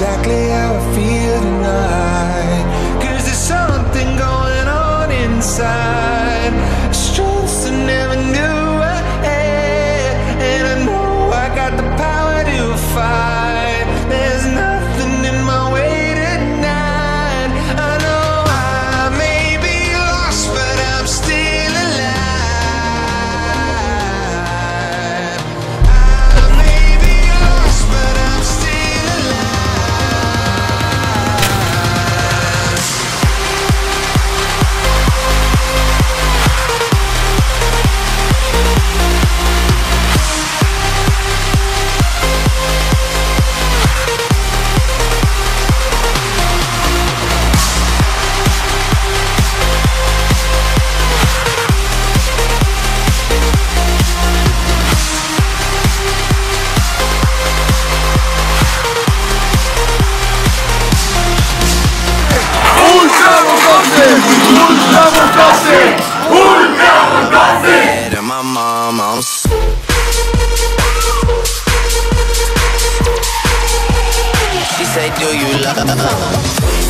exactly how I feel tonight. do you love?